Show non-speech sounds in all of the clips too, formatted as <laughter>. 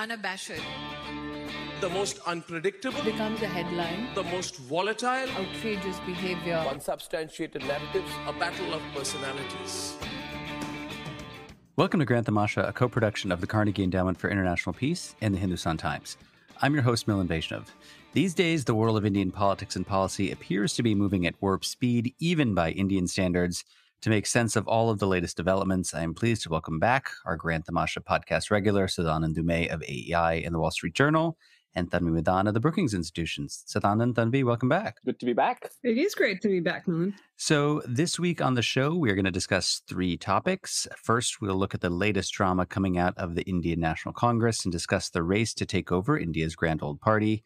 unabashed, the most unpredictable, becomes a headline, the most volatile, outrageous behavior, unsubstantiated narratives, a battle of personalities. Welcome to Grand Tamasha, a co production of the Carnegie Endowment for International Peace and the Hindustan Times. I'm your host, Milan Vaishnav. These days, the world of Indian politics and policy appears to be moving at warp speed, even by Indian standards. To make sense of all of the latest developments, I am pleased to welcome back our Grand Tamasha podcast regular, Sadanand Dhume of AEI and the Wall Street Journal, and Tanvi Madan of the Brookings Institutions. Sadanand, Tanvi, welcome back. Good to be back. It is great to be back, Milan. So, this week on the show, we are going to discuss three topics. First, we'll look at the latest drama coming out of the Indian National Congress and discuss the race to take over India's grand old party.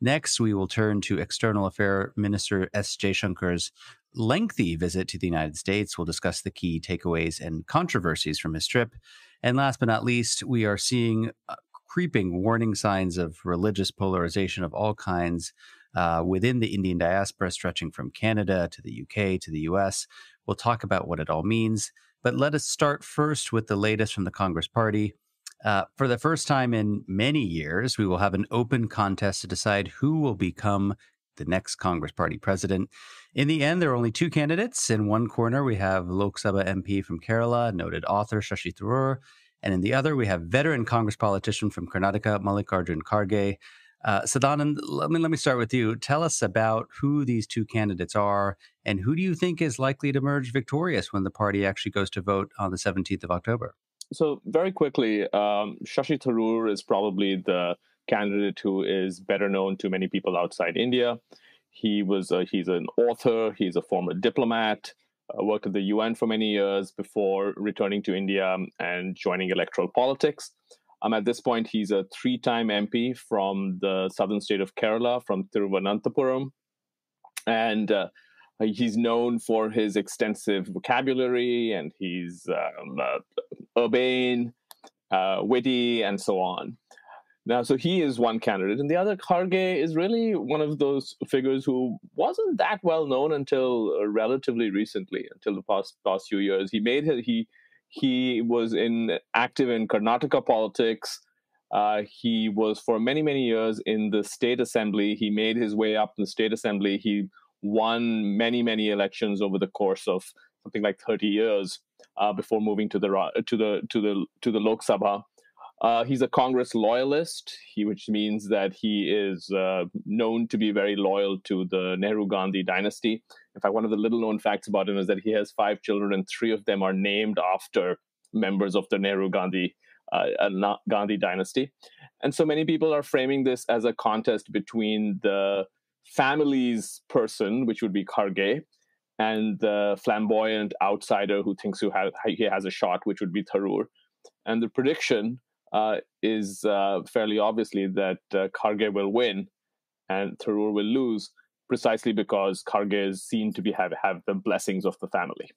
Next, we will turn to External Affairs Minister S. Jaishankar's lengthy visit to the United States. We'll discuss the key takeaways and controversies from his trip. And last but not least, we are seeing uh, creeping warning signs of religious polarization of all kinds uh, within the Indian diaspora, stretching from Canada to the UK to the US. We'll talk about what it all means. But let us start first with the latest from the Congress Party. Uh, for the first time in many years, we will have an open contest to decide who will become the next Congress Party president. In the end, there are only two candidates. In one corner, we have Lok Sabha MP from Kerala, noted author Shashi Tharoor. And in the other, we have veteran Congress politician from Karnataka, Mallikarjun Kharge. Uh, Sadanand, let me, let me start with you. Tell us about who these two candidates are and who do you think is likely to emerge victorious when the party actually goes to vote on the 17th of October? So, very quickly, um, Shashi Tharoor is probably the candidate who is better known to many people outside India. He was a, he's an author. He's a former diplomat. Uh, worked at the UN for many years before returning to India and joining electoral politics. Um, at this point, he's a three-time MP from the southern state of Kerala, from Thiruvananthapuram, and uh, he's known for his extensive vocabulary and he's um, uh, urbane, uh, witty, and so on. Now, so he is one candidate, and the other Kharge is really one of those figures who wasn't that well known until uh, relatively recently, until the past past few years. He made his, he he was in active in Karnataka politics. Uh, he was for many many years in the state assembly. He made his way up in the state assembly. He won many many elections over the course of something like 30 years uh, before moving to the to the to the to the Lok Sabha. Uh, he's a Congress loyalist, he, which means that he is uh, known to be very loyal to the Nehru Gandhi dynasty. In fact, one of the little known facts about him is that he has five children, and three of them are named after members of the Nehru Gandhi uh, Gandhi dynasty. And so many people are framing this as a contest between the family's person, which would be Kharge, and the flamboyant outsider who thinks he has a shot, which would be Tharoor. And the prediction uh, is uh, fairly obviously that uh, Kharge will win and Tharoor will lose precisely because Kharge is seen to be have, have the blessings of the family.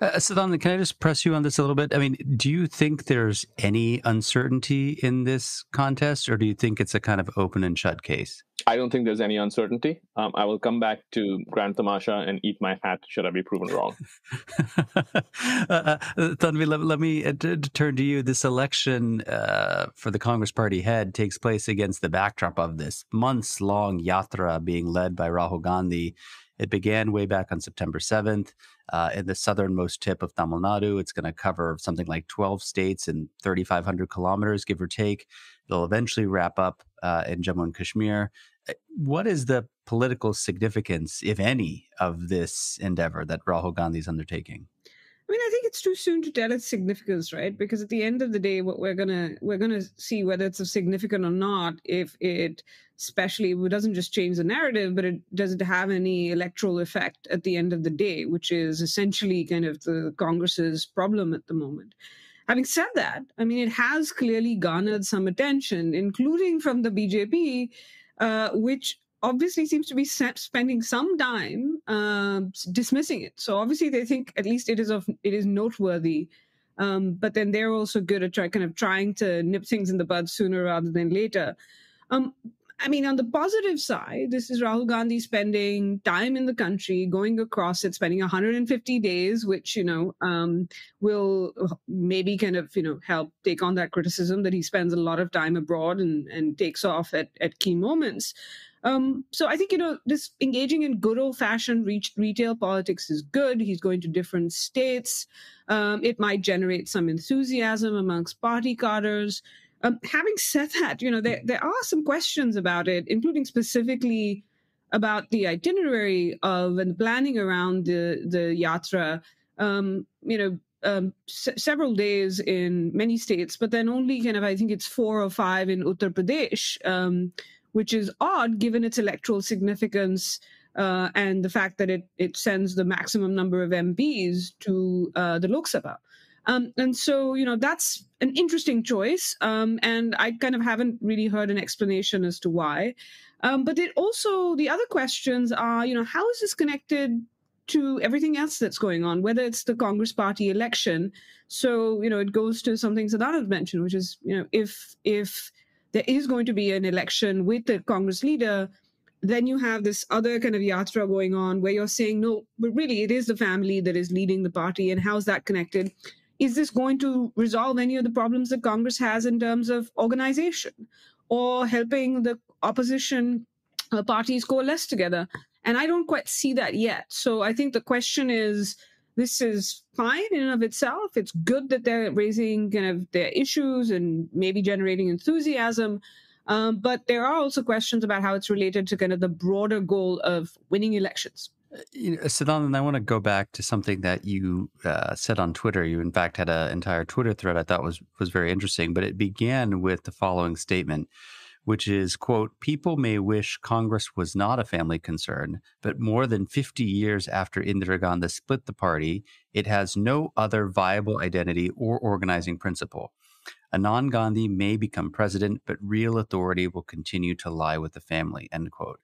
Uh, Sadan, can I just press you on this a little bit? I mean, do you think there's any uncertainty in this contest, or do you think it's a kind of open and shut case? I don't think there's any uncertainty. Um, I will come back to Grand Tamasha and eat my hat should I be proven wrong. <laughs> uh, uh Tanvi, let, let me uh, turn to you. This election uh, for the Congress Party head takes place against the backdrop of this months long yatra being led by Rahul Gandhi. It began way back on September 7th uh, in the southernmost tip of Tamil Nadu. It's going to cover something like 12 states and 3,500 kilometers, give or take. It'll eventually wrap up uh, in Jammu and Kashmir. Uh, what is the political significance, if any, of this endeavor that Rahul Gandhi is undertaking? I mean, I think it's too soon to tell its significance, right? Because at the end of the day, what we're gonna we're gonna see whether it's significant or not if it, especially, it doesn't just change the narrative, but it doesn't have any electoral effect at the end of the day, which is essentially kind of the Congress's problem at the moment. Having said that, I mean, it has clearly garnered some attention, including from the BJP, uh, which obviously seems to be spending some time uh, dismissing it. So obviously they think at least it is of it is noteworthy, um, but then they're also good at try, kind of trying to nip things in the bud sooner rather than later. Um, I mean, on the positive side, this is Rahul Gandhi spending time in the country, going across it, spending 150 days, which, you know, um, will maybe kind of, you know, help take on that criticism that he spends a lot of time abroad and, and takes off at, at key moments. Um, so I think, you know, this engaging in good old fashioned re- retail politics is good. He's going to different states. Um, it might generate some enthusiasm amongst party. Um, having said that, you know, there, there are some questions about it, including specifically about the itinerary of and planning around the, the yatra. Um, you know, um, s- several days in many states, but then only kind of, I think it's four or five in Uttar Pradesh, um, which is odd given its electoral significance uh, and the fact that it, it sends the maximum number of MPs to uh, the Lok Sabha. Um, and so, you know, that's an interesting choice. Um, and I kind of haven't really heard an explanation as to why. Um, but it also, the other questions are, you know, how is this connected to everything else that's going on, whether it's the Congress party election? So, you know, it goes to something Sadanand mentioned, which is, you know, if, if there is going to be an election with the Congress leader, then you have this other kind of yatra going on where you're saying, no, but really it is the family that is leading the party. And how's that connected? Is this going to resolve any of the problems that Congress has in terms of organization or helping the opposition uh, parties coalesce together? And I don't quite see that yet. So I think the question is this is fine in and of itself. It's good that they're raising kind of their issues and maybe generating enthusiasm. Um, but there are also questions about how it's related to kind of the broader goal of winning elections. You know, Sadanand, I want to go back to something that you uh, said on Twitter. You, in fact, had an entire Twitter thread I thought was was very interesting. But it began with the following statement, which is, "quote People may wish Congress was not a family concern, but more than 50 years after Indira Gandhi split the party, it has no other viable identity or organizing principle." Anand Gandhi may become president, but real authority will continue to lie with the family. End quote.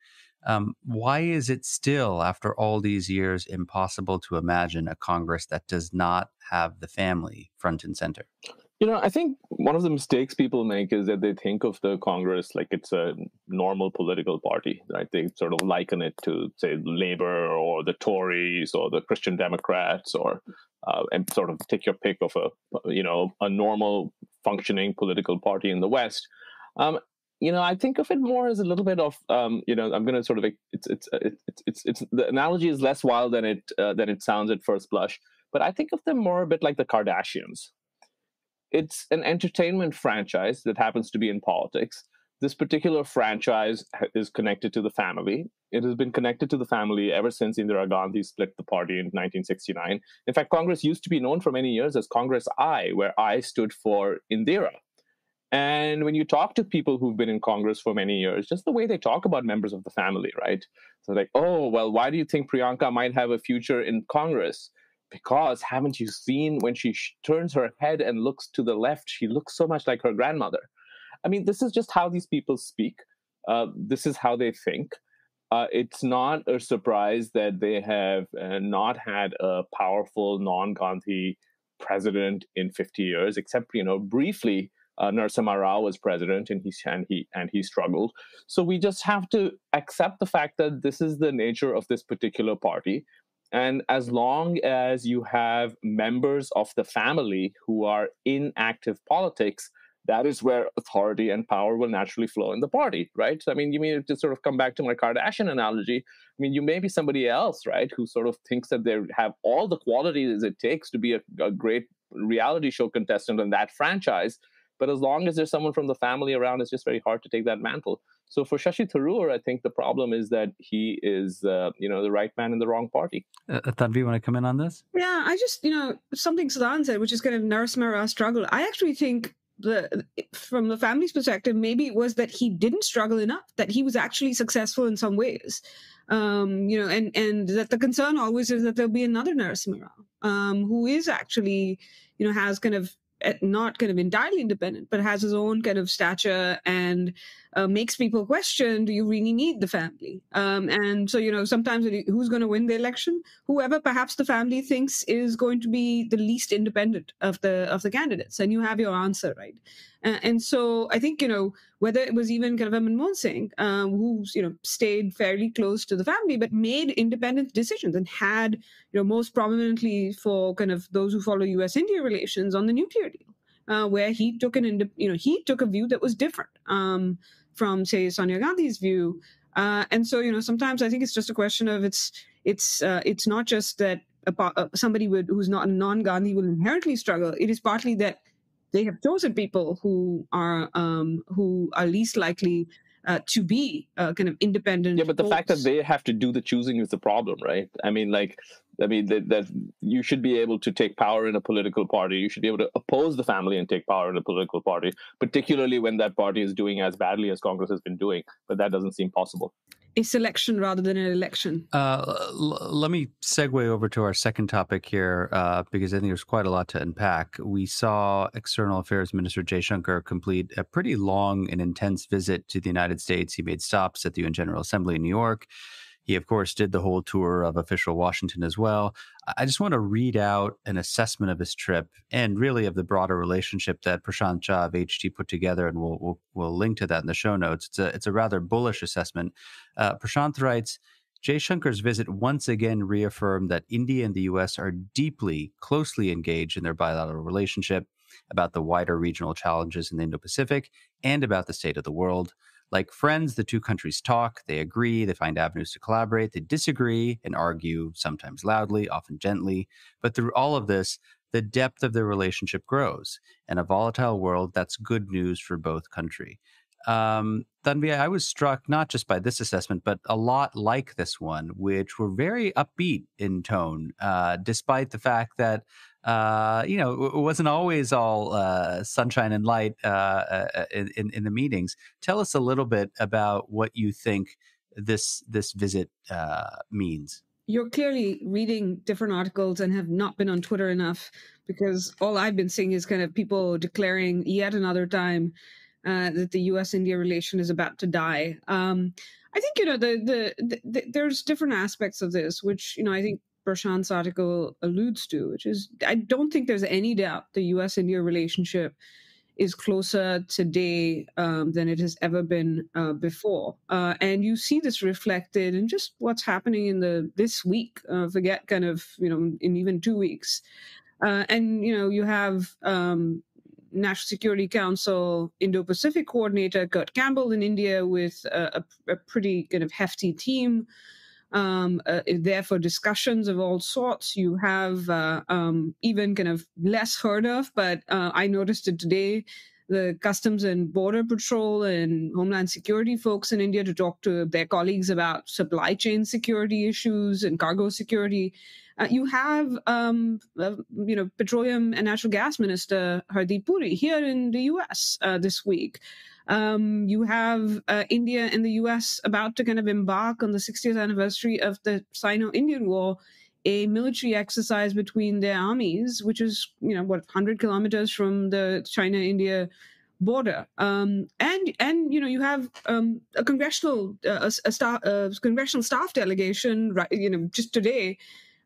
Um, why is it still, after all these years, impossible to imagine a Congress that does not have the family front and center? You know, I think one of the mistakes people make is that they think of the Congress like it's a normal political party, right? They sort of liken it to, say, Labor or the Tories or the Christian Democrats, or uh, and sort of take your pick of a, you know, a normal functioning political party in the West. Um, you know, I think of it more as a little bit of, um, you know, I'm going to sort of it's it's it's it's it's the analogy is less wild than it uh, than it sounds at first blush, but I think of them more a bit like the Kardashians. It's an entertainment franchise that happens to be in politics. This particular franchise is connected to the family. It has been connected to the family ever since Indira Gandhi split the party in 1969. In fact, Congress used to be known for many years as Congress I, where I stood for Indira and when you talk to people who've been in Congress for many years, just the way they talk about members of the family, right? So, like, oh, well, why do you think Priyanka might have a future in Congress? Because haven't you seen when she sh- turns her head and looks to the left, she looks so much like her grandmother? I mean, this is just how these people speak. Uh, this is how they think. Uh, it's not a surprise that they have uh, not had a powerful non Gandhi president in 50 years, except, you know, briefly uh, Narasimha Rao was president, and he and he and he struggled. So we just have to accept the fact that this is the nature of this particular party. And as long as you have members of the family who are in active politics, that is where authority and power will naturally flow in the party, right? So, I mean, you mean to sort of come back to my Kardashian analogy. I mean, you may be somebody else, right, who sort of thinks that they have all the qualities it takes to be a, a great reality show contestant in that franchise but as long as there's someone from the family around, it's just very hard to take that mantle. So for Shashi Tharoor, I think the problem is that he is, uh, you know, the right man in the wrong party. Uh, Tanvi, you want to come in on this? Yeah, I just, you know, something Sadan said, which is kind of Narasimha struggle. I actually think the from the family's perspective, maybe it was that he didn't struggle enough, that he was actually successful in some ways. Um, you know, and and that the concern always is that there'll be another Narasimha um, who is actually, you know, has kind of Eh, not kind of entirely independent, but has his own kind of stature and uh, makes people question do you really need the family? Um, and so you know sometimes who's going to win the election? Whoever perhaps the family thinks is going to be the least independent of the of the candidates and you have your answer right? And so i think you know whether it was even kind of Manmohan Singh um, who's you know stayed fairly close to the family but made independent decisions and had you know most prominently for kind of those who follow us india relations on the nuclear deal uh, where he took an you know he took a view that was different. Um, from say Sonia Gandhi's view. Uh, and so you know sometimes I think it's just a question of it's it's uh, it's not just that a, uh, somebody would, who's not a non-Gandhi will inherently struggle. It is partly that they have chosen people who are um, who are least likely uh, to be uh, kind of independent. Yeah, but the fact that they have to do the choosing is the problem, right? I mean, like I mean that, that you should be able to take power in a political party. You should be able to oppose the family and take power in a political party, particularly when that party is doing as badly as Congress has been doing. But that doesn't seem possible. A selection rather than an election. Uh, l- let me segue over to our second topic here, uh, because I think there's quite a lot to unpack. We saw External Affairs Minister Jaishankar complete a pretty long and intense visit to the United States. He made stops at the UN General Assembly in New York. He, of course, did the whole tour of official Washington as well. I just want to read out an assessment of his trip and really of the broader relationship that Prashant Jha of HT put together, and we'll, we'll, we'll link to that in the show notes. It's a, it's a rather bullish assessment. Uh, Prashant writes, Jaishankar's visit once again reaffirmed that India and the US are deeply, closely engaged in their bilateral relationship about the wider regional challenges in the Indo Pacific and about the state of the world. Like friends, the two countries talk, they agree, they find avenues to collaborate, they disagree and argue, sometimes loudly, often gently. But through all of this, the depth of their relationship grows. In a volatile world, that's good news for both country. Um, Tanvi, I was struck not just by this assessment, but a lot like this one, which were very upbeat in tone, uh, despite the fact that uh, you know, it wasn't always all uh, sunshine and light uh, uh, uh in, in the meetings. Tell us a little bit about what you think this this visit uh, means. You're clearly reading different articles and have not been on Twitter enough because all I've been seeing is kind of people declaring yet another time that the U.S.-India relation is about to die. Um, I think you know the, the, the, the, there's different aspects of this, which you know I think Prashant's article alludes to, which is I don't think there's any doubt the US India relationship is closer today um, than it has ever been uh, before. Uh, and you see this reflected in just what's happening in the this week, uh, forget kind of, you know, in even two weeks. Uh, and, you know, you have um, National Security Council Indo Pacific coordinator Kurt Campbell in India with a, a, a pretty kind of hefty team um, uh, there for discussions of all sorts. You have uh, um, even kind of less heard of, but uh, I noticed it today. The Customs and Border Patrol and Homeland Security folks in India to talk to their colleagues about supply chain security issues and cargo security. Uh, you have, um, uh, you know, Petroleum and Natural Gas Minister Hardeep Puri here in the U.S. Uh, this week. Um, you have uh, India and the US about to kind of embark on the 60th anniversary of the Sino Indian War, a military exercise between their armies, which is, you know, what, 100 kilometers from the China India border. Um, and, and, you know, you have um, a congressional, uh, a, a, congressional staff delegation, right, you know, just today.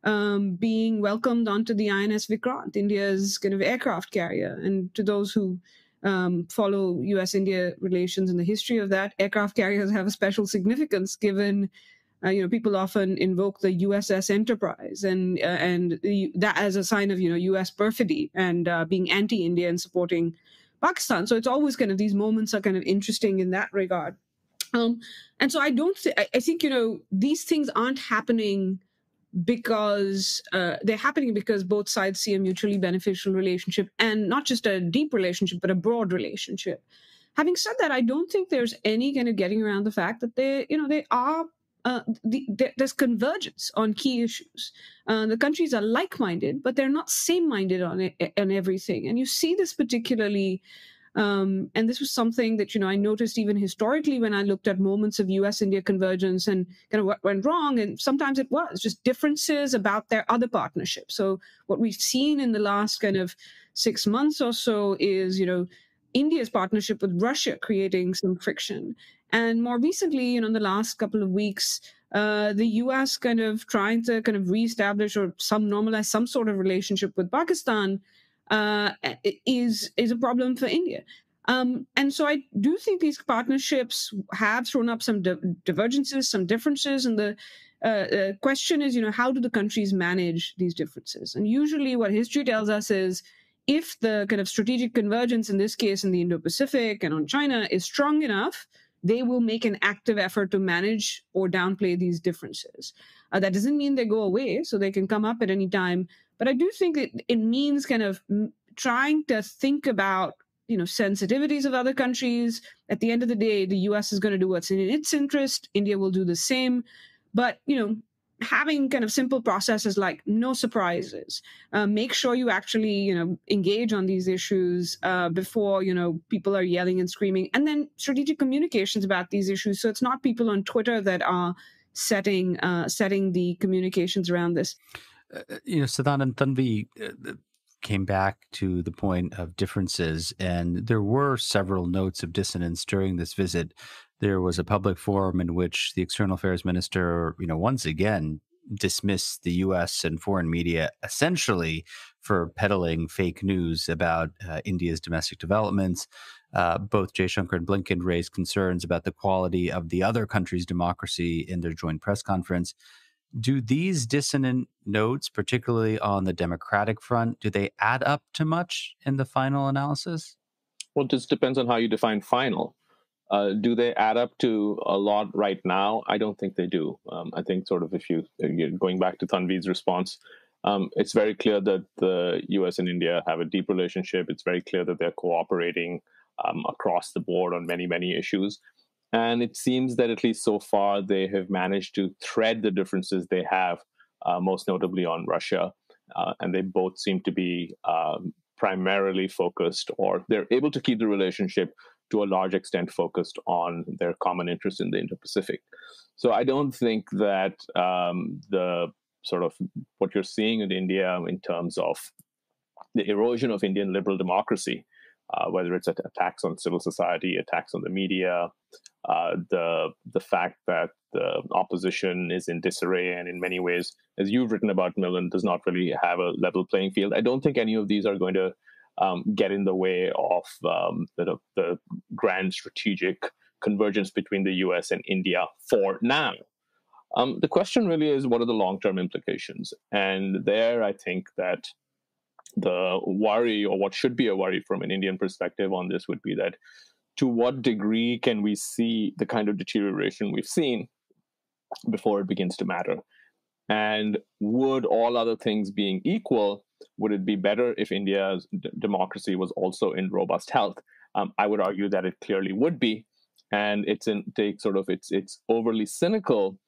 Um, being welcomed onto the INS Vikrant, India's kind of aircraft carrier. And to those who um, follow U.S. India relations and the history of that. Aircraft carriers have a special significance given. Uh, you know, people often invoke the USS Enterprise and uh, and that as a sign of you know U.S. perfidy and uh, being anti-India and supporting Pakistan. So it's always kind of these moments are kind of interesting in that regard. Um, and so I don't. Th- I think you know these things aren't happening because uh, they're happening because both sides see a mutually beneficial relationship and not just a deep relationship, but a broad relationship. Having said that, I don't think there's any kind of getting around the fact that they, you know, they are. Uh, the, there's convergence on key issues. Uh, the countries are like-minded, but they're not same-minded on it, on everything. And you see this particularly um, and this was something that, you know, I noticed even historically when I looked at moments of US India convergence and kind of what went wrong. And sometimes it was just differences about their other partnerships. So what we've seen in the last kind of six months or so is, you know, India's partnership with Russia creating some friction. And more recently, you know, in the last couple of weeks, uh, the U.S. kind of trying to kind of reestablish or some normalize some sort of relationship with Pakistan uh, is is a problem for India. Um, and so I do think these partnerships have thrown up some di- divergences, some differences, and the uh, uh, question is, you know, how do the countries manage these differences? And usually, what history tells us is if the kind of strategic convergence in this case in the Indo-Pacific and on China is strong enough, they will make an active effort to manage or downplay these differences. Uh, that doesn't mean they go away, so they can come up at any time. But I do think that it means kind of trying to think about you know sensitivities of other countries. At the end of the day, the U.S. is going to do what's in its interest. India will do the same. But you know, having kind of simple processes like no surprises uh, make sure you actually you know engage on these issues uh, before you know people are yelling and screaming and then strategic communications about these issues so it's not people on twitter that are setting uh, setting the communications around this you know and Tanvi uh, came back to the point of differences and there were several notes of dissonance during this visit there was a public forum in which the external affairs minister, you know, once again dismissed the U.S. and foreign media essentially for peddling fake news about uh, India's domestic developments. Uh, both Jaishankar and Blinken raised concerns about the quality of the other country's democracy in their joint press conference. Do these dissonant notes, particularly on the Democratic front, do they add up to much in the final analysis? Well, it just depends on how you define final. Uh, do they add up to a lot right now? I don't think they do. Um, I think sort of if you going back to Tanvi's response, um, it's very clear that the U.S. and India have a deep relationship. It's very clear that they're cooperating um, across the board on many many issues, and it seems that at least so far they have managed to thread the differences they have, uh, most notably on Russia, uh, and they both seem to be um, primarily focused, or they're able to keep the relationship to a large extent focused on their common interest in the Indo-Pacific. So I don't think that um, the sort of what you're seeing in India in terms of the erosion of Indian liberal democracy, uh, whether it's attacks on civil society, attacks on the media, uh, the the fact that the opposition is in disarray and in many ways, as you've written about, Milan, does not really have a level playing field. I don't think any of these are going to um, get in the way of um, the, the grand strategic convergence between the US and India for now. Um, the question really is what are the long term implications? And there, I think that the worry, or what should be a worry from an Indian perspective on this, would be that to what degree can we see the kind of deterioration we've seen before it begins to matter? And would all other things being equal, would it be better if India's d- democracy was also in robust health? Um, I would argue that it clearly would be, and it's in take sort of it's it's overly cynical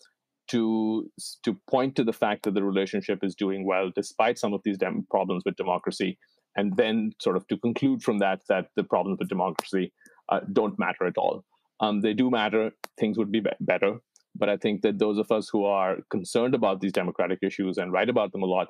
to to point to the fact that the relationship is doing well despite some of these dem- problems with democracy, and then sort of to conclude from that that the problems with democracy uh, don't matter at all. Um, they do matter. Things would be, be better, but I think that those of us who are concerned about these democratic issues and write about them a lot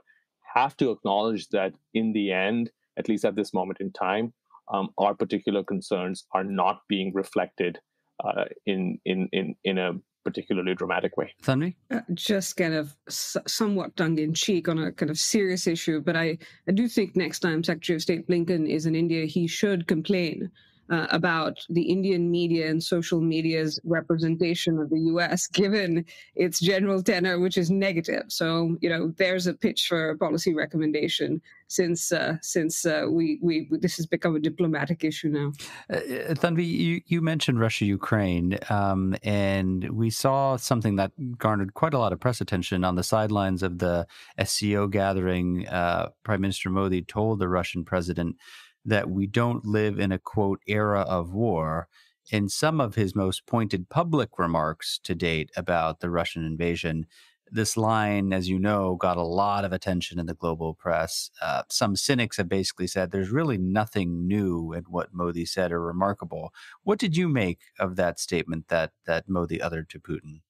have to acknowledge that in the end, at least at this moment in time, um, our particular concerns are not being reflected uh, in in in in a particularly dramatic way. Tanvi? Uh, just kind of s- somewhat tongue in cheek on a kind of serious issue, but I, I do think next time Secretary of State Blinken is in India, he should complain uh, about the Indian media and social media's representation of the US, <laughs> given its general tenor, which is negative. So, you know, there's a pitch for a policy recommendation since uh, since uh, we, we this has become a diplomatic issue now. Uh, uh, you, you mentioned Russia Ukraine, um, and we saw something that garnered quite a lot of press attention on the sidelines of the SCO gathering. Uh, Prime Minister Modi told the Russian president that we don't live in a quote era of war. In some of his most pointed public remarks to date about the Russian invasion, this line, as you know, got a lot of attention in the global press. Uh, some cynics have basically said there's really nothing new in what Modi said or remarkable. What did you make of that statement that that Modi uttered to Putin?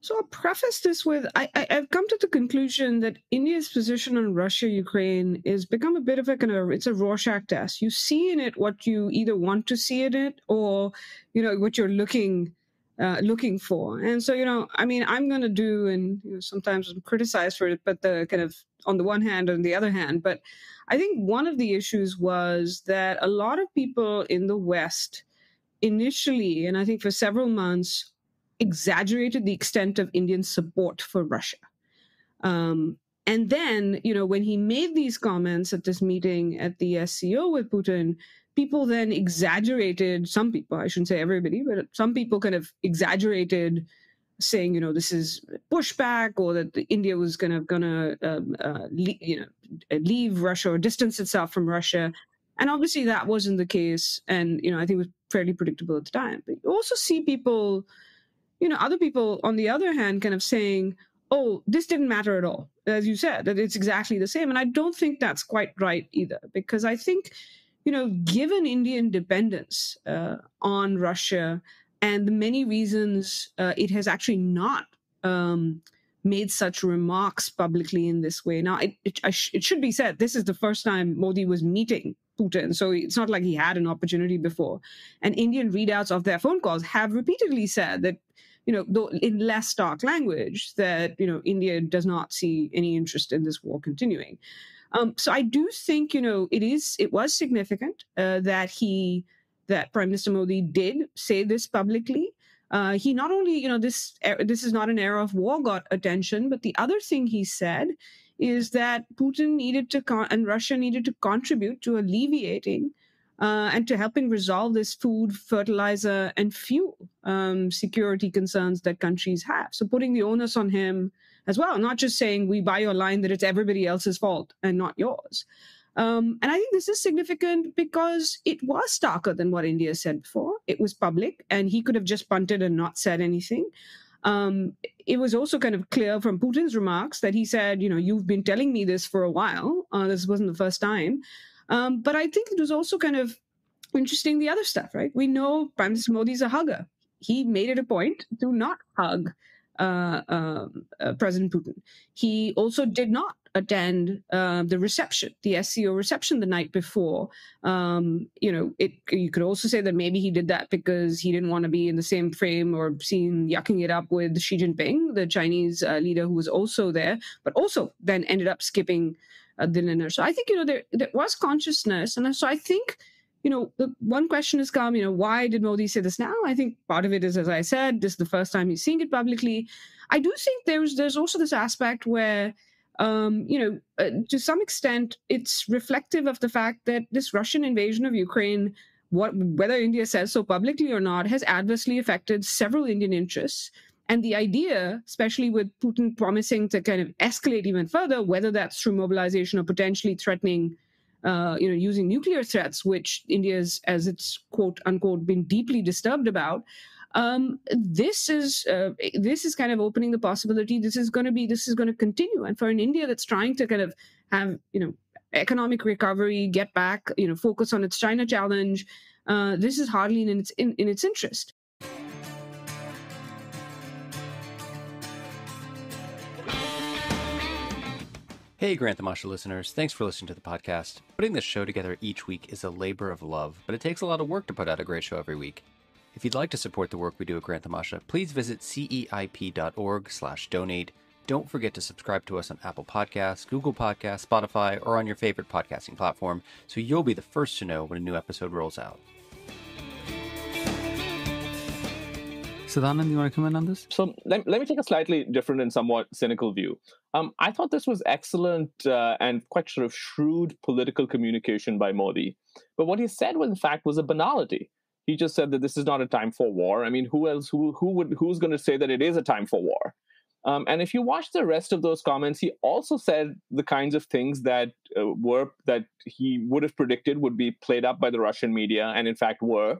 So I'll preface this with I, I, have come to the conclusion that India's position on Russia Ukraine is become a bit of a kind of it's a Rorschach test. You see in it what you either want to see in it or you know what you're looking uh, looking for. And so you know, I mean, I'm going to do and you know, sometimes I'm criticized for it, but the kind of on the one hand, on the other hand, but I think one of the issues was that a lot of people in the West initially, and I think for several months, exaggerated the extent of Indian support for Russia. Um, and then, you know, when he made these comments at this meeting at the SCO with Putin, people then exaggerated, some people, I shouldn't say everybody, but some people kind of exaggerated saying, you know, this is pushback or that India was going to, going to, you know, leave Russia or distance itself from Russia. And obviously that wasn't the case. And, you know, I think it was fairly predictable at the time. But you also see people you know, other people, on the other hand, kind of saying, oh, this didn't matter at all, as you said, that it's exactly the same. And I don't think that's quite right either, because I think, you know, given Indian dependence uh, on Russia and the many reasons uh, it has actually not um, made such remarks publicly in this way. Now, it, it, sh- it should be said, this is the first time Modi was meeting Putin. So it's not like he had an opportunity before. And Indian readouts of their phone calls have repeatedly said that you know, though in less stark language, that you know India does not see any interest in this war continuing. Um, so I do think you know it is it was significant uh, that he that Prime Minister Modi did say this publicly. Uh, he not only you know this this is not an era of war got attention, but the other thing he said is that Putin needed to con- and Russia needed to contribute to alleviating uh, and to helping resolve this food, fertilizer, and fuel um, security concerns that countries have. So putting the onus on him as well, not just saying we buy your line that it's everybody else's fault and not yours. Um, and I think this is significant because it was starker than what India said before. It was public, and he could have just punted and not said anything. Um, it was also kind of clear from Putin's remarks that he said, you know, you've been telling me this for a while. Uh, this wasn't the first time. Um, but I think it was also kind of interesting the other stuff, right? We know Prime Minister Modi is a hugger. He made it a point to not hug uh, um, uh, President Putin. He also did not attend uh, the reception, the SCO reception the night before. Um, you know, it. You could also say that maybe he did that because he didn't want to be in the same frame or seen yucking it up with Xi Jinping, the Chinese uh, leader who was also there, but also then ended up skipping uh, the dinner. So I think you know there there was consciousness, and so I think you know the one question has come. You know, why did Modi say this now? I think part of it is, as I said, this is the first time he's seeing it publicly. I do think there's there's also this aspect where. Um, you know, uh, to some extent, it's reflective of the fact that this Russian invasion of Ukraine, what whether India says so publicly or not, has adversely affected several Indian interests. And the idea, especially with Putin promising to kind of escalate even further, whether that's through mobilization or potentially threatening, uh, you know, using nuclear threats, which India's, as it's quote unquote, been deeply disturbed about. Um, this is uh, this is kind of opening the possibility. This is going to be this is going to continue, and for an India that's trying to kind of have you know economic recovery, get back, you know, focus on its China challenge. Uh, this is hardly in its in, in its interest. Hey, Grand Tamasha listeners. Thanks for listening to the podcast. Putting this show together each week is a labor of love, but it takes a lot of work to put out a great show every week. If you'd like to support the work we do at Grand Tamasha, please visit ceip.org slash donate. Don't forget to subscribe to us on Apple Podcasts, Google Podcasts, Spotify, or on your favorite podcasting platform so you'll be the first to know when a new episode rolls out. Sadanand, you want to comment on this? So let, let me take a slightly different and somewhat cynical view. Um, I thought this was excellent uh, and quite sort of shrewd political communication by Modi. But what he said, was, in fact, was a banality. He just said that this is not a time for war. I mean, who else? Who who would who's going to say that it is a time for war? Um, and if you watch the rest of those comments, he also said the kinds of things that uh, were that he would have predicted would be played up by the Russian media, and in fact were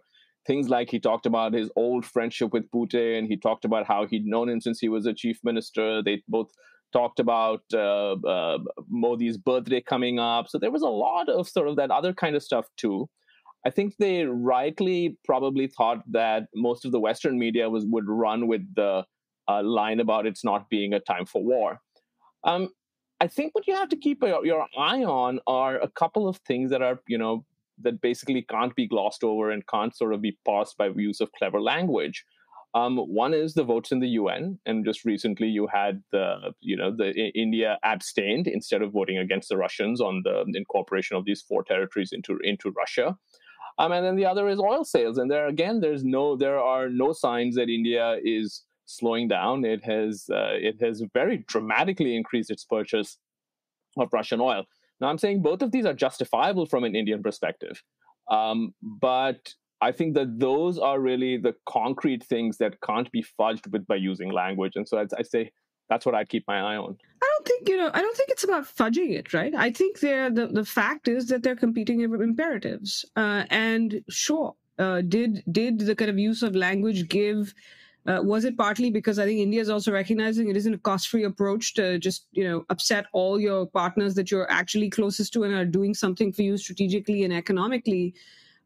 things like he talked about his old friendship with Putin. He talked about how he'd known him since he was a chief minister. They both talked about uh, uh, Modi's birthday coming up. So there was a lot of sort of that other kind of stuff too. I think they rightly probably thought that most of the Western media was would run with the uh, line about it's not being a time for war. Um, I think what you have to keep your, your eye on are a couple of things that are, you know, that basically can't be glossed over and can't sort of be parsed by use of clever language. Um, one is the votes in the UN, and just recently you had the, you know, the India abstained instead of voting against the Russians on the incorporation of these four territories into into Russia. Um, and then the other is oil sales, and there again, there's no, there are no signs that India is slowing down. It has uh, it has very dramatically increased its purchase of Russian oil. Now, I'm saying both of these are justifiable from an Indian perspective, um, but I think that those are really the concrete things that can't be fudged with by using language. And so I'd, I'd say that's what I'd keep my eye on. I don't think you know. I don't think it's about fudging it, right? I think they're the the fact is that they're competing imperatives. Uh, and sure, uh, did did the kind of use of language give uh, was it partly because I think India is also recognizing it isn't a cost-free approach to just you know upset all your partners that you're actually closest to and are doing something for you strategically and economically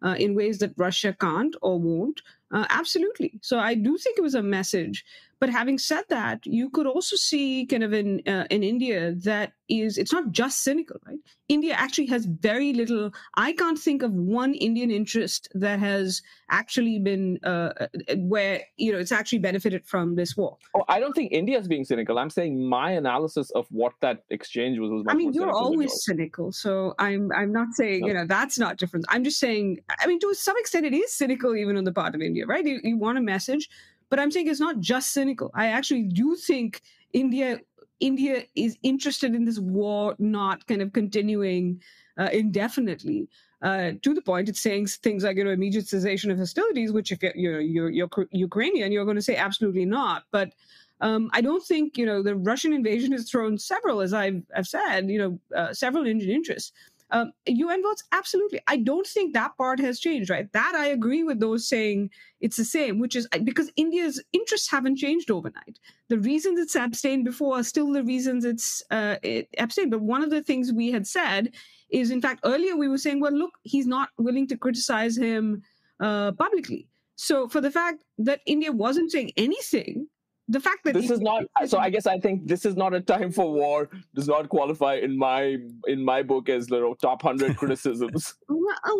uh, in ways that Russia can't or won't? Uh, absolutely. So I do think it was a message. But having said that, you could also see kind of in uh, in India that is it's not just cynical, right? India actually has very little. I can't think of one Indian interest that has actually been uh, uh where you know it's actually benefited from this war. Oh, I don't think India is being cynical. I'm saying my analysis of what that exchange was was. I mean, you're always cynical, so I'm I'm not saying no. you know that's not different. I'm just saying. I mean, to some extent, it is cynical even on the part of India, right? You, you want a message but I'm saying it's not just cynical. I actually do think India India is interested in this war not kind of continuing uh, indefinitely. Uh, to the point, it's saying things like you know immediate cessation of hostilities, which if you're you're, you're Ukrainian, you're going to say absolutely not. But um, I don't think you know the Russian invasion has thrown several, as I've, I've said, you know, uh, several Indian interests. Um, UN votes, absolutely. I don't think that part has changed, right? That I agree with those saying it's the same, which is because India's interests haven't changed overnight. The reasons it's abstained before are still the reasons it's uh, it abstained. But one of the things we had said is, in fact, earlier we were saying, well, look, he's not willing to criticize him uh, publicly. So for the fact that India wasn't saying anything the fact that this is not so i guess i think this is not a time for war does not qualify in my in my book as the top 100 <laughs> criticisms well, uh,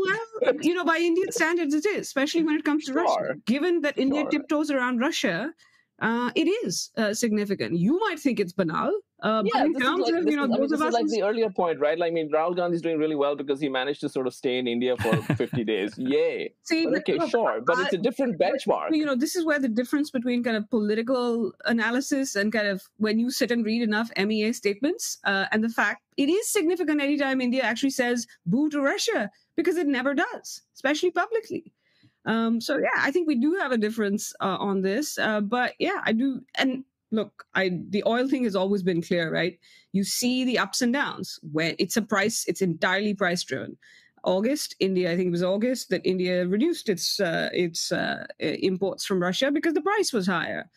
well, you know by indian standards it is especially when it comes to sure. russia given that india sure. tiptoes around russia uh, it is uh, significant. You might think it's banal. Uh, yeah, this is like, of, you know, I mean, this is like the earlier point, right? Like, I mean, Rahul Gandhi is doing really well because he managed to sort of stay in India for <laughs> 50 days. Yay. See, but, okay, sure. But it's a different benchmark. You know, this is where the difference between kind of political analysis and kind of when you sit and read enough MEA statements uh, and the fact it is significant anytime India actually says boo to Russia because it never does, especially publicly. Um, so yeah, I think we do have a difference uh, on this. Uh, but yeah, I do. And look, I the oil thing has always been clear, right? You see the ups and downs when it's a price. It's entirely price driven. August, India, I think it was August that India reduced its uh, its uh, imports from Russia because the price was higher.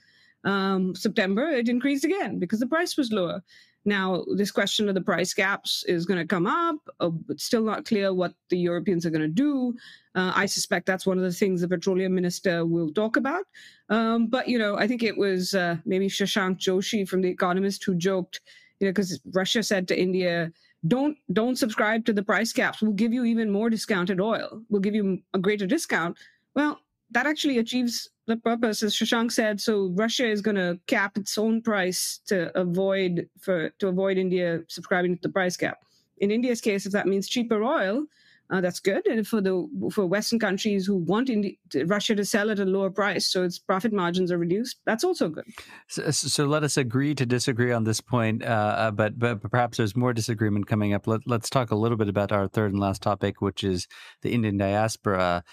Um, September, it increased again because the price was lower. Now, this question of the price caps is going to come up. Uh, it's still not clear what the Europeans are going to do. Uh, I suspect that's one of the things the petroleum minister will talk about. Um, but, you know, I think it was uh, maybe Shashank Joshi from The Economist who joked, you know, because Russia said to India, don't don't subscribe to the price caps. We'll give you even more discounted oil. We'll give you a greater discount. Well, that actually achieves the purpose, as Shashank said. So Russia is going to cap its own price to avoid for to avoid India subscribing to the price cap. In India's case, if that means cheaper oil, uh, that's good. And for the for Western countries who want Indi- Russia to sell at a lower price, so its profit margins are reduced, that's also good. So, so let us agree to disagree on this point, uh, uh but, but perhaps there's more disagreement coming up. Let, let's talk a little bit about our third and last topic, which is the Indian diaspora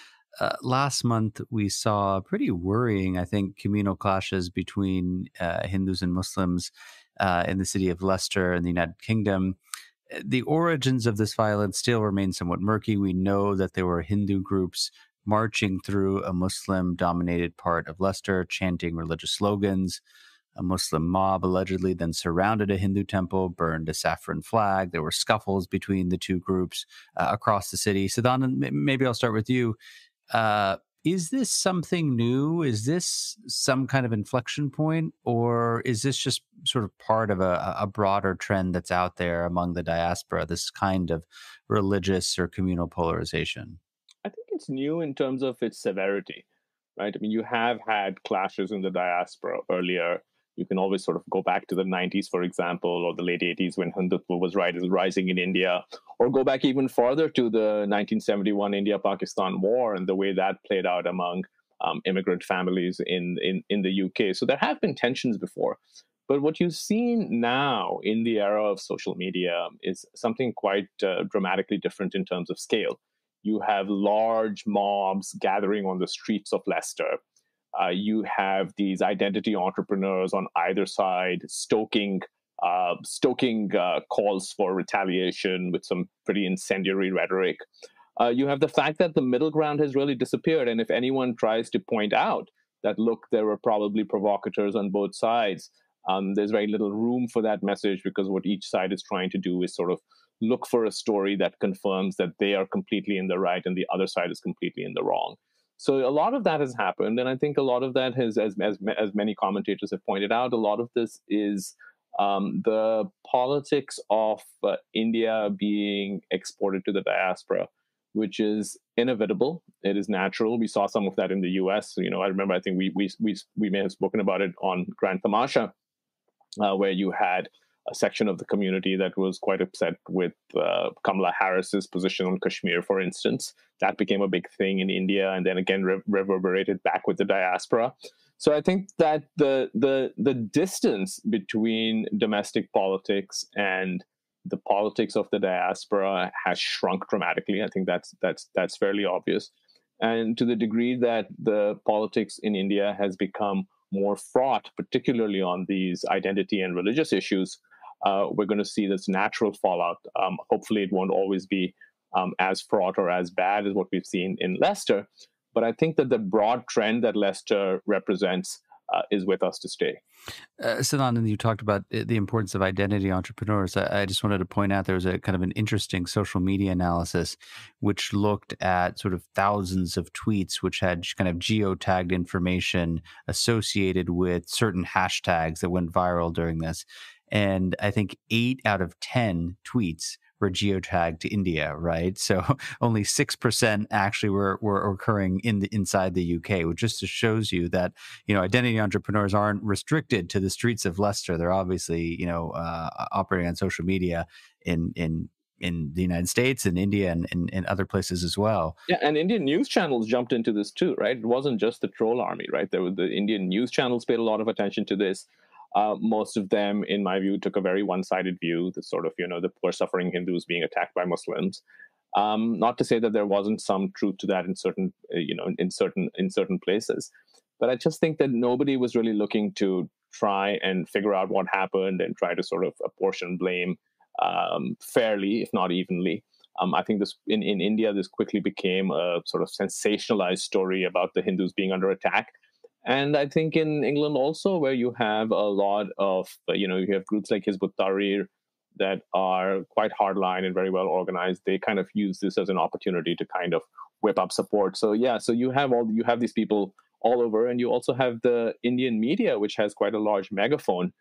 uh, last month we saw pretty worrying, I think, communal clashes between uh, Hindus and Muslims uh, in the city of Leicester in the United Kingdom. Uh, the origins of this violence still remain somewhat murky. We know that there were Hindu groups marching through a Muslim dominated part of Leicester, chanting religious slogans. A Muslim mob allegedly then surrounded a Hindu temple, burned a saffron flag. There were scuffles between the two groups uh, across the city. Sadanand, maybe I'll start with you uh, is this something new? Is this some kind of inflection point, or is this just sort of part of a, a broader trend that's out there among the diaspora? This kind of religious or communal polarization. I think it's new in terms of its severity, right? I mean, you have had clashes in the diaspora earlier. You can always sort of go back to the 90s, for example, or the late 80s when Hindutva was rising in India, or go back even farther to the 1971 India Pakistan War and the way that played out among um, immigrant families in, in, in the UK. So there have been tensions before. But what you've seen now in the era of social media is something quite uh, dramatically different in terms of scale you have large mobs gathering on the streets of Leicester. Uh, you have these identity entrepreneurs on either side stoking uh, stoking uh, calls for retaliation with some pretty incendiary rhetoric. Uh, you have the fact that the middle ground has really disappeared, and if anyone tries to point out that look, there were probably provocateurs on both sides, um, there's very little room for that message because what each side is trying to do is sort of look for a story that confirms that they are completely in the right and the other side is completely in the wrong. So a lot of that has happened, and I think a lot of that has, as as, as many commentators have pointed out, a lot of this is um, the politics of uh, India being exported to the diaspora, which is inevitable. It is natural. We saw some of that in the U.S. You know, I remember. I think we we we we may have spoken about it on Grand Tamasha, uh, where you had a section of the community that was quite upset with uh, Kamala Harris's position on Kashmir, for instance. That became a big thing in India, and then again re- reverberated back with the diaspora. So I think that the the the distance between domestic politics and the politics of the diaspora has shrunk dramatically. I think that's that's that's fairly obvious, and to the degree that the politics in India has become more fraught, particularly on these identity and religious issues, uh, we're going to see this natural fallout. Um, hopefully, it won't always be um, as fraught or as bad as what we've seen in Leicester. But I think that the broad trend that Leicester represents uh, is with us to stay. Uh, Sadanand, you talked about the importance of identity entrepreneurs. I, I, just wanted to point out there was a kind of an interesting social media analysis which looked at sort of thousands of tweets which had kind of geotagged information associated with certain hashtags that went viral during this. And I think eight out of 10 tweets were geotagged to India, right? So <laughs> only 6% actually were, were occurring in the inside the UK, which just shows you that, you know, identity entrepreneurs aren't restricted to the streets of Leicester. They're obviously, you know, uh, operating on social media in, in, in the United States and India and, and, other places as well. Yeah, and Indian news channels jumped into this too, right? It wasn't just the troll army, right? There were the Indian news channels paid a lot of attention to this. Uh, most of them, in my view, took a very one-sided view. The sort of you know the poor suffering Hindus being attacked by Muslims. Um, not to say that there wasn't some truth to that in certain uh, you know in certain in certain places, but I just think that nobody was really looking to try and figure out what happened and try to sort of apportion blame um, fairly, if not evenly. Um, I think this in, in India, this quickly became a sort of sensationalized story about the Hindus being under attack and I think in England also, where you have a lot of, uh, you know, you have groups like Hizb ut-Tahrir that are quite hardline and very well organized. They kind of use this as an opportunity to kind of whip up support. So yeah, so you have all you have these people all over, and you also have the Indian media, which has quite a large megaphone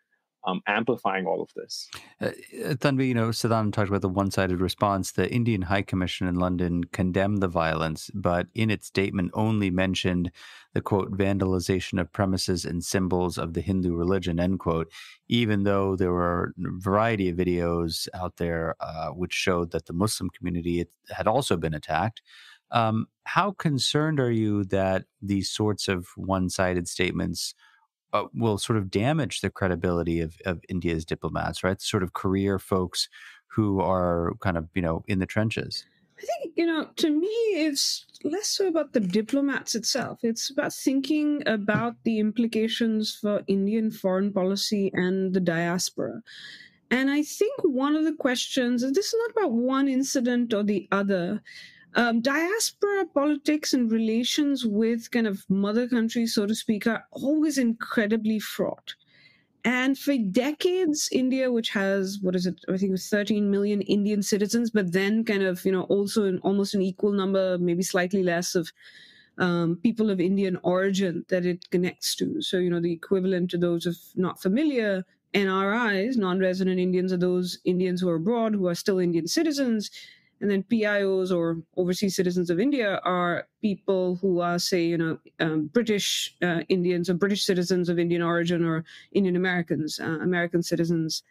um, amplifying all of this. Uh, uh Tanvi, you know, Sadanand talked about the one sided response. The Indian High Commission in London condemned the violence, but in its statement only mentioned the quote, vandalization of premises and symbols of the Hindu religion, end quote, even though there were a variety of videos out there uh, which showed that the Muslim community had also been attacked. Um, how concerned are you that these sorts of one sided statements? Uh, will sort of damage the credibility of, of India's diplomats, right? Sort of career folks who are kind of, you know, in the trenches. I think, you know, to me, it's less so about the diplomats itself. It's about thinking about the implications for Indian foreign policy and the diaspora. And I think one of the questions, this is not about one incident or the other, um, diaspora politics and relations with kind of mother countries, so to speak, are always incredibly fraught. And for decades, India, which has, what is it, I think it was 13 million Indian citizens, but then kind of, you know, also almost an equal number, maybe slightly less of um, people of Indian origin that it connects to. So, you know, the equivalent to those of not familiar NRIs, non resident Indians, are those Indians who are abroad who are still Indian citizens. And then PIOs or overseas citizens of India are people who are, say, you know, um, British uh, Indians or British citizens of Indian origin or Indian Americans, uh, American citizens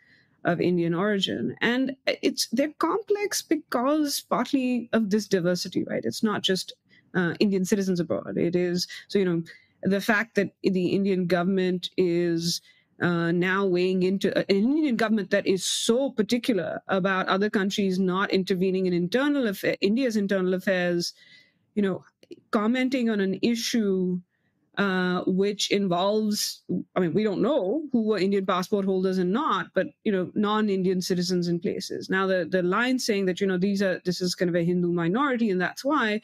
of Indian origin. And it's they're complex because partly of this diversity, right? It's not just uh, Indian citizens abroad. It is so you know the fact that the Indian government is uh, now weighing into an Indian government that is so particular about other countries not intervening in internal affair, India's internal affairs, you know, commenting on an issue uh, which involves, I mean, we don't know who are Indian passport holders and not, but you know, non-Indian citizens in places. Now, the the line saying that you know these are this is kind of a Hindu minority and that's why.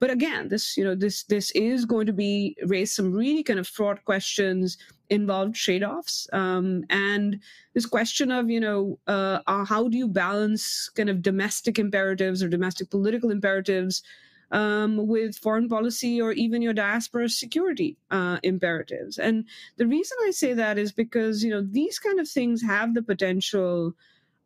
But again, this you know this this is going to be raise some really kind of fraught questions involved trade-offs um, and this question of you know uh, uh, how do you balance kind of domestic imperatives or domestic political imperatives um, with foreign policy or even your diaspora security uh, imperatives? And the reason i say that is because you know these kind of things have the potential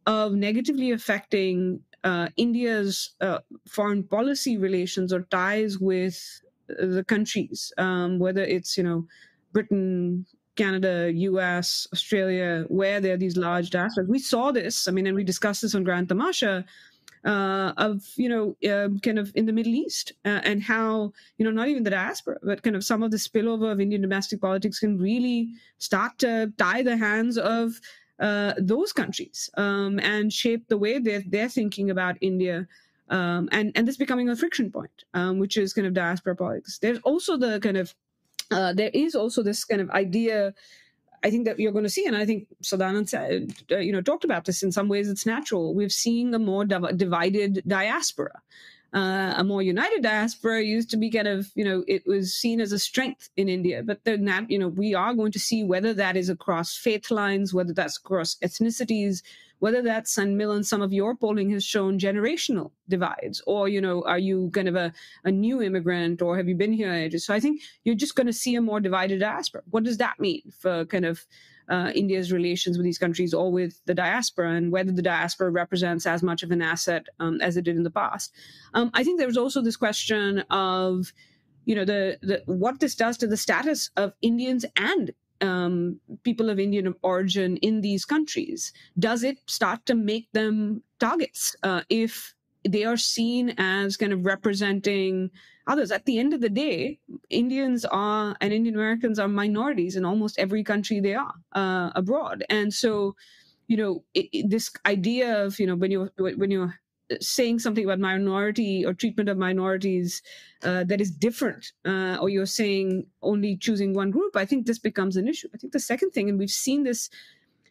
of negatively affecting uh, india's uh, foreign policy relations or ties with the countries um, whether it's you know britain Canada, US, Australia, where there are these large diasporas. We saw this, I mean, and we discussed this on Grand Tamasha, uh, of, you know, uh, kind of in the Middle East uh, and how, you know, not even the diaspora, but kind of some of the spillover of Indian domestic politics can really start to tie the hands of uh, those countries um, and shape the way they're, they're thinking about India. Um, and, and this becoming a friction point, um, which is kind of diaspora politics. There's also the kind of uh, there is also this kind of idea I think that you're going to see, and I think Sadanand said, uh, you know, talked about this. In some ways, it's natural. We've seen a more div- divided diaspora. Uh, a more united diaspora used to be kind of, you know, it was seen as a strength in India. But then that, you know, we are going to see whether that is across faith lines, whether that's across ethnicities, whether that's and Milan, some of your polling has shown generational divides, or you know, are you kind of a, a new immigrant, or have you been here ages? So I think you're just going to see a more divided diaspora. What does that mean for kind of uh, India's relations with these countries or with the diaspora, and whether the diaspora represents as much of an asset um, as it did in the past? Um, I think there's also this question of you know the, the what this does to the status of Indians and um, people of Indian origin in these countries? Does it start to make them targets uh, if they are seen as kind of representing others? At the end of the day, Indians are and Indian Americans are minorities in almost every country they are uh, abroad, and so you know it, it, this idea of you know when you when you're saying something about minority or treatment of minorities uh, that is different, uh, or you're saying only choosing one group, I think this becomes an issue. I think the second thing, and we've seen this,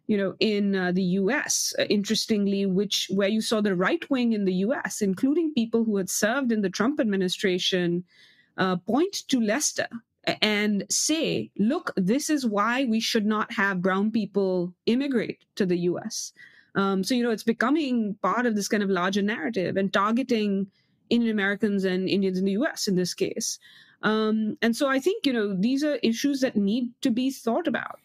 you know, in uh, the U.S. Uh, interestingly, which where you saw the right wing in the U.S., including people who had served in the Trump administration, uh, point to Leicester and say, look, this is why we should not have brown people immigrate to the US. Um, so, you know, it's becoming part of this kind of larger narrative and targeting Indian Americans and Indians in the US in this case. Um, and so I think, you know, these are issues that need to be thought about.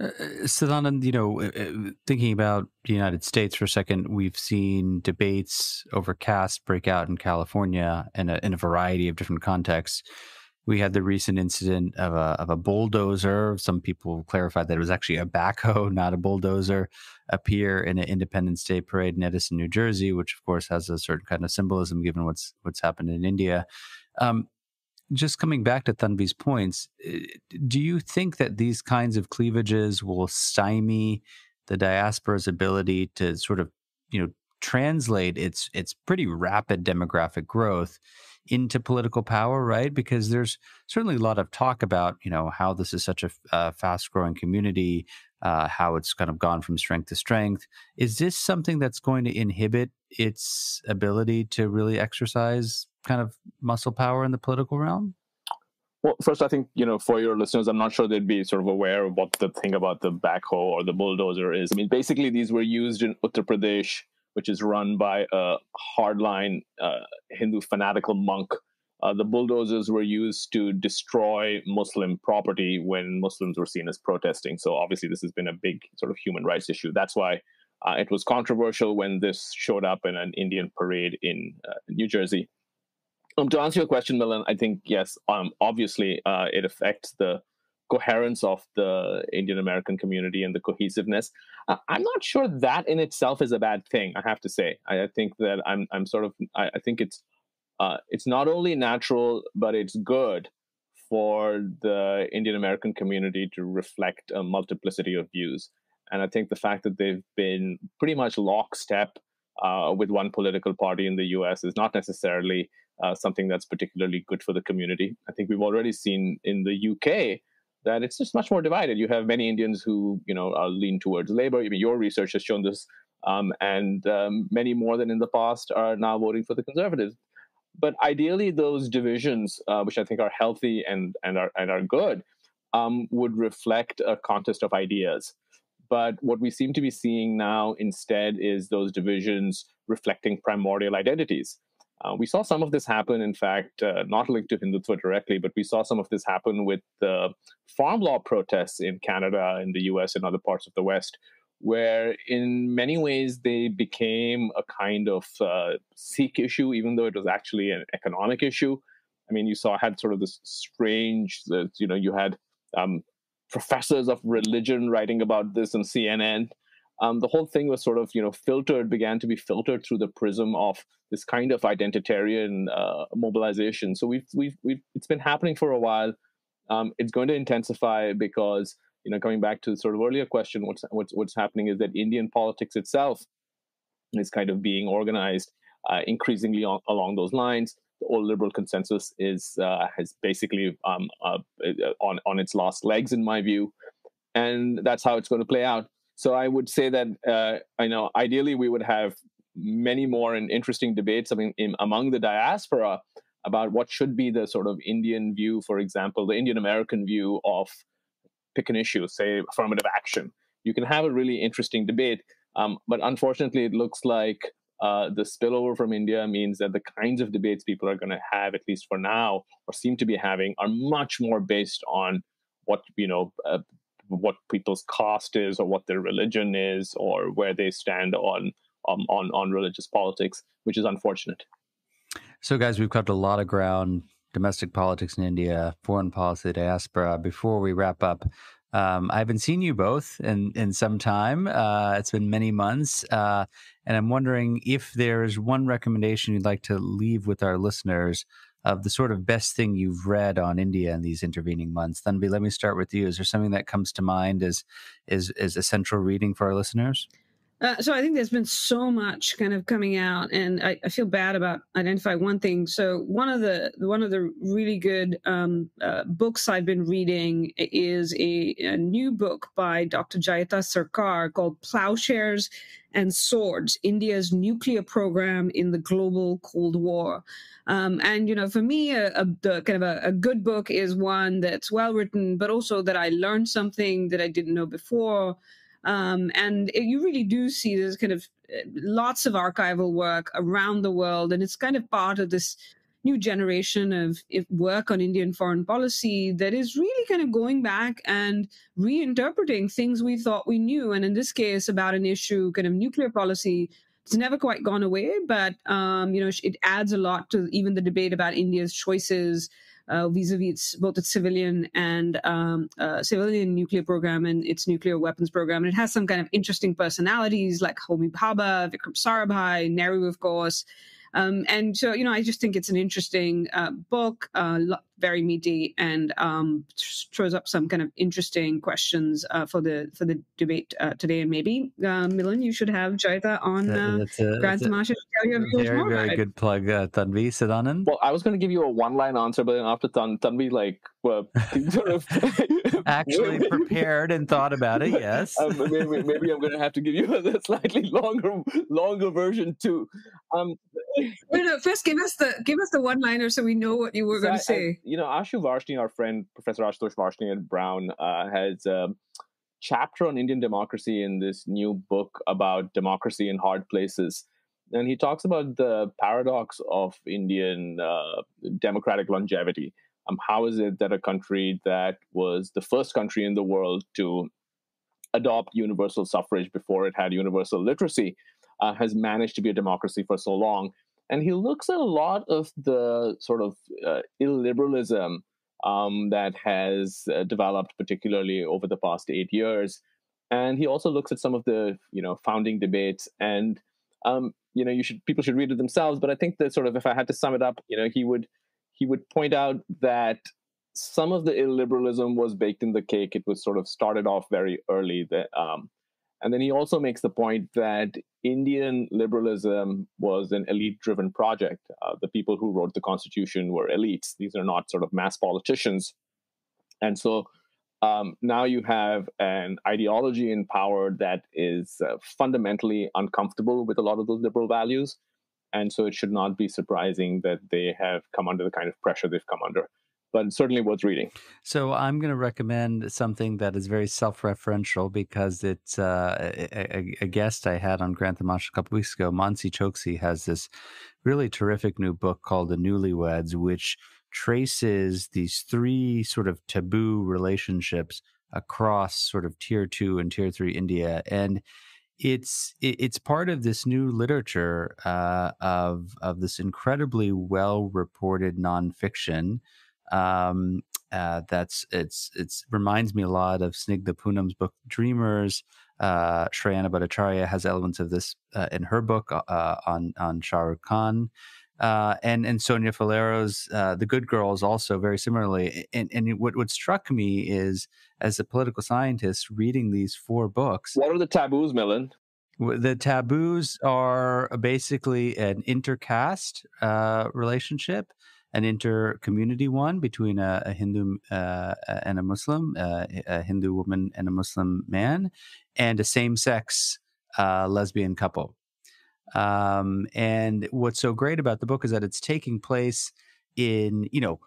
Uh, Sadanand, you know, uh, uh, thinking about the United States for a second, we've seen debates over caste break out in California in a, in a variety of different contexts. We had the recent incident of a, of a bulldozer. Some people clarified that it was actually a backhoe, <laughs> not a bulldozer, appear in an Independence Day parade in Edison, New Jersey, which of course has a certain kind of symbolism given what's what's happened in India. Um, just coming back to Tanvi's points, eh, do you think that these kinds of cleavages will stymie the diaspora's ability to sort of, you know, translate its its pretty rapid demographic growth into political power, right? Because there's certainly a lot of talk about, you know, how this is such a uh, fast growing community, uh, how it's kind of gone from strength to strength. Is this something that's going to inhibit its ability to really exercise kind of muscle power in the political realm? Well, first, I think you know for your listeners, I'm not sure they'd be sort of aware of what the thing about the backhoe or the bulldozer is. I mean, basically, these were used in Uttar Pradesh, which is run by a hardline uh, Hindu fanatical monk uh, the bulldozers were used to destroy Muslim property when Muslims were seen as protesting. So obviously, this has been a big sort of human rights issue. That's why uh, it was controversial when this showed up in an Indian parade in uh, New Jersey. Um, to answer your question, Milan, I think yes. Um, obviously, uh, it affects the coherence of the Indian American community and the cohesiveness. Uh, I'm not sure that in itself is a bad thing. I have to say. I, I think that I'm I'm sort of I, I think it's uh, it's not only natural, but it's good for the Indian American community to reflect a multiplicity of views. And I think the fact that they've been pretty much lockstep uh, with one political party in the US is not necessarily uh, something that's particularly good for the community. I think we've already seen in the UK that it's just much more divided. You have many Indians who, you know, are lean towards Labour. I mean, your research has shown this, um, and um, many more than in the past are now voting for the Conservatives but ideally those divisions uh, which i think are healthy and and are and are good um, would reflect a contest of ideas but what we seem to be seeing now instead is those divisions reflecting primordial identities uh, we saw some of this happen, in fact, uh, not linked to Hindutva directly, but we saw some of this happen with the farm law protests in Canada, in the US, and other parts of the West, where in many ways they became a kind of uh, Sikh issue, even though it was actually an economic issue. I mean, you saw had sort of this strange, you know, you had um, professors of religion writing about this on CNN. Um, the whole thing was sort of, you know, filtered, began to be filtered through the prism of this kind of identitarian uh, mobilization. So we've, we've, we've, it's been happening for a while. Um, it's going to intensify because you know, coming back to the sort of earlier question, what's what's what's happening is that Indian politics itself is kind of being organized uh, increasingly on, along those lines. The old liberal consensus is uh, has basically um, uh, on on its last legs, in my view, and that's how it's going to play out. So I would say that uh, I know ideally we would have many more and interesting debates. I mean, in, among the diaspora about what should be the sort of Indian view, for example, the Indian American view of pick an issue, say affirmative action. You can have a really interesting debate. Um, but unfortunately, it looks like uh, the spillover from India means that the kinds of debates people are going to have, at least for now, or seem to be having, are much more based on what you know, uh, what people's caste is, or what their religion is, or where they stand on um, on on religious politics, which is unfortunate. So, guys, we've covered a lot of ground domestic politics in India, foreign policy, diaspora. Before we wrap up, um, I haven't seen you both in in some time. Uh, it's been many months, uh, and I'm wondering if there's one recommendation you'd like to leave with our listeners of the sort of best thing you've read on India in these intervening months. Tanvi, let me start with you. Is there something that comes to mind as is is essential reading for our listeners? Uh, so I think there's been so much kind of coming out, and I, I, feel bad about identifying one thing. So one of the one of the really good um, uh, books I've been reading is a, a, new book by Dr. Jayita Sarkar called "Plowshares and Swords: India's Nuclear Program in the Global Cold War." Um, and you know, for me, a, a kind of a, a good book is one that's well written, but also that I learned something that I didn't know before. Um, and you really do see there's kind of uh, lots of archival work around the world, and it's kind of part of this new generation of work on Indian foreign policy that is really kind of going back and reinterpreting things we thought we knew. And in this case, about an issue, kind of nuclear policy, it's never quite gone away, but um, you know it adds a lot to even the debate about India's choices vis-a-vis both its civilian and um, uh, civilian nuclear program and its nuclear weapons program. And it has some kind of interesting personalities like Homi Bhabha, Vikram Sarabhai, Nehru, of course. Um, and so, you know, I just think it's an interesting uh, book, uh, very meaty, and um, throws up some kind of interesting questions uh, for the for the debate uh, today. And maybe uh, Milan, you should have Jayita on uh, that's a, Grand Tamasha to tell you Very, more very good plug, uh, Tanvi Sadanand. Well, I was going to give you a one-line answer, but then after Tan- Tanvi, like, well, sort of <laughs> actually <laughs> prepared and thought about it. Yes. Um, maybe, maybe, I'm going to have to give you <laughs> a slightly longer, longer version too. Um, no, no, first give us the give us the one-liner so we know what you were so going to say. I, you know, Ashu Varshney, our friend, Professor Ashutosh Varshney at Brown, uh, has a chapter on Indian democracy in this new book about democracy in hard places. and he talks about the paradox of Indian uh, democratic longevity. Um, how is it that a country that was the first country in the world to adopt universal suffrage before it had universal literacy uh, has managed to be a democracy for so long? And he looks at a lot of the sort of uh, illiberalism um, that has uh, developed, particularly over the past eight years. And he also looks at some of the, you know, founding debates. And um, you know, you should people should read it themselves. But I think that sort of, if I had to sum it up, you know, he would he would point out that some of the illiberalism was baked in the cake. It was sort of started off very early. That um, and then he also makes the point that Indian liberalism was an elite driven project. Uh, the people who wrote the constitution were elites. These are not sort of mass politicians. And so um, now you have an ideology in power that is uh, fundamentally uncomfortable with a lot of those liberal values. And so it should not be surprising that they have come under the kind of pressure they've come under but certainly worth reading. So I'm going to recommend something that is very self-referential because it's uh, a, a, guest I had on Grand Tamasha couple weeks ago. Mansi Choksi has this really terrific new book called The Newlyweds, which traces these three sort of taboo relationships across sort of tier two and tier three India, and it's it's part of this new literature uh, of of this incredibly well reported nonfiction um, uh, that's it's it's reminds me a lot of Snigdha Poonam's book Dreamers. Uh, Shrayana Bhattacharya has elements of this uh, in her book uh, on on Shah Rukh Khan. Uh, and and Sonia Faleiro's uh, The Good Girls also very similarly. And and what what struck me is as a political scientist reading these four books. What are the taboos, Milan? The taboos are basically an intercaste uh, relationship an inter-community one between a, a Hindu uh, and a Muslim, uh, a Hindu woman and a Muslim man, and a same-sex uh, lesbian couple. Um, and what's so great about the book is that it's taking place in you know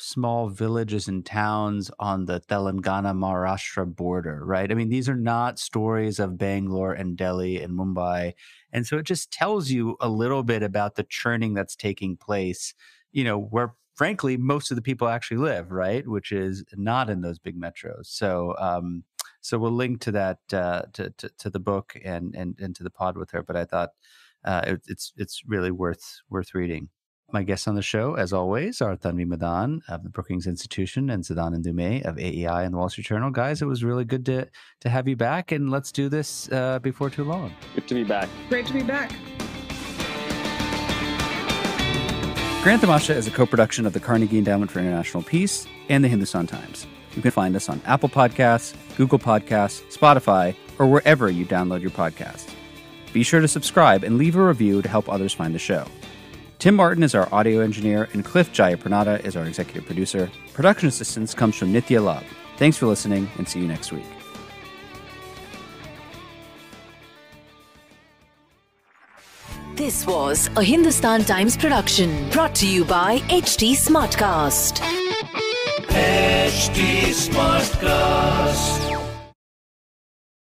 small villages and towns on the Telangana Maharashtra border, right? I mean, these are not stories of Bangalore and Delhi and Mumbai. And so it just tells you a little bit about the churning that's taking place you know, where frankly most of the people actually live, right? Which is not in those big metros. So, um, so we'll link to that uh, to, to, to the book and and and to the pod with her. But I thought uh, it, it's it's really worth worth reading. My guests on the show, as always, are Tanvi Madan of the Brookings Institution and Sadanand Dhume of AEI and the Wall Street Journal. Guys, it was really good to to have you back, and let's do this uh, before too long. Good to be back. Great to be back. Grand Tamasha is a co production of the Carnegie Endowment for International Peace and the Hindustan Times. You can find us on Apple Podcasts, Google Podcasts, Spotify, or wherever you download your podcasts. Be sure to subscribe and leave a review to help others find the show. Tim Martin is our audio engineer, and Cliff Jayapranada is our executive producer. Production assistance comes from Nithya Love. Thanks for listening, and see you next week. This was a Hindustan Times production brought to you by HT Smartcast. Smartcast.